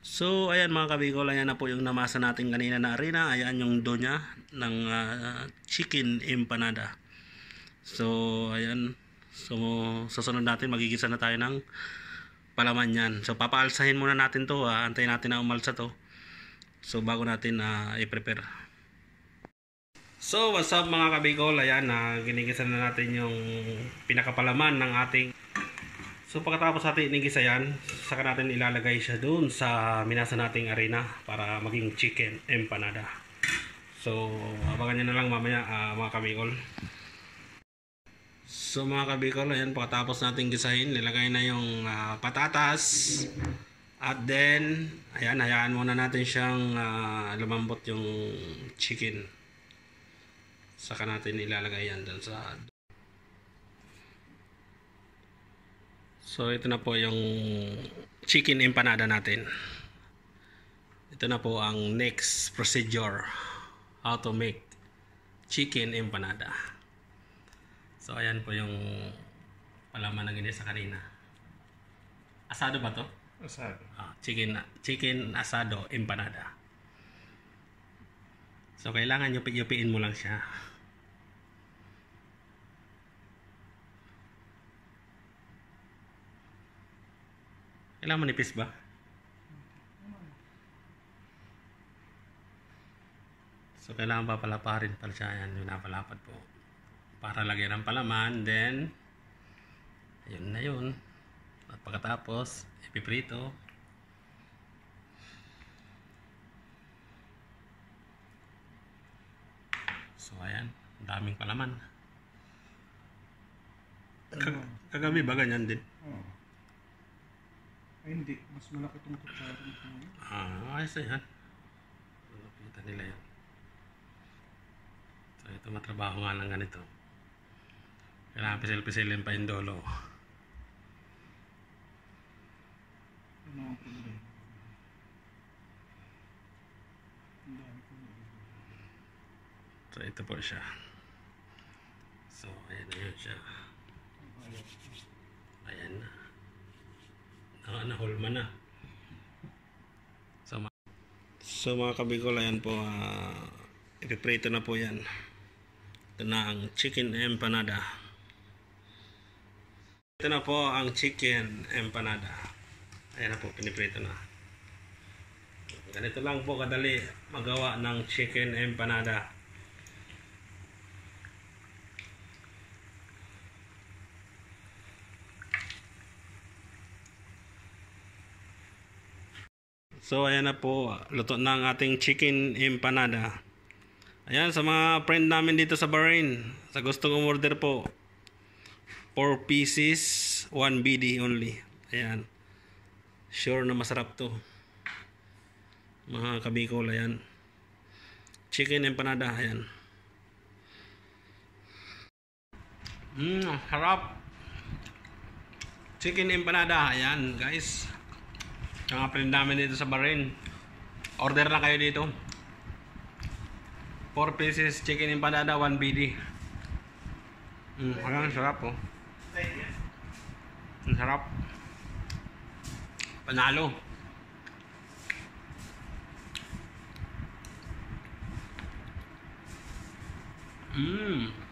So, ayan mga kabigol, ayan na po yung namasa natin kanina na arena. Ayan yung do niya ng ah, chicken empanada. So, ayan. So, susunod natin, magigisa na tayo ng palaman yan. So, papaalsahin muna natin to. ah. Antayin natin na umalsa to. So, bago natin ah, i-prepare. So, what's up mga kabigol? Ayan, na ginigisa na natin yung pinakapalaman ng ating So pagkatapos natin inigisa yan, saka natin ilalagay siya doon sa minasa nating arena para maging chicken empanada. So abangan nyo na lang mamaya ah, mga kabikol. So mga kabikol, ayan pagkatapos natin gisahin, nilagay na yung ah, patatas. At then, ayan, hayaan muna natin siyang ah, lumambot yung chicken. Saka natin ilalagay yan doon sa So ito na po yung chicken empanada natin. Ito na po ang next procedure how to make chicken empanada. So ayan po yung palaman na ganyan sa kanina. Asado ba to? Asado. Ah, chicken chicken asado empanada. So kailangan yupi-yupiin mo lang siya. Kailangan manipis ba? So kailangan papalaparin pala siya yan, yung napalapad po. Para lagyan ng palaman, then ayun na yun. At pagkatapos, ipiprito. So ayan, daming palaman. Kag- kagabi ba ganyan din? Oo. Ay, hindi. Mas malaki itong kutsara. Ah, ayos na yan. Nakita nila yan. So, ito matrabaho nga lang ganito. Kailangan pisil-pisilin pa yung dolo. Ano ang problema? So, ito po siya. So, ayan na yun siya. Ayan na. Na, nahulma na. So, ma- so mga kabigol, ayan po. Uh, ipiprito na po yan. Ito na ang chicken empanada. Ito na po ang chicken empanada. Ayan na po, piniprito na. Ganito lang po kadali magawa ng chicken empanada. So ayan na po, luto na ang ating chicken empanada. Ayan sa mga friend namin dito sa Bahrain, sa gustong umorder po, 4 pieces, 1 BD only. Ayan. Sure na masarap to. Mga kabikol, ayan. Chicken empanada, ayan. Mmm, harap. Chicken empanada, ayan guys. Mga friend namin dito sa Bahrain. Order na kayo dito. 4 pieces chicken empanada, 1 BD. Mm, ang sarap oh. Ang sarap. Panalo. Mmm.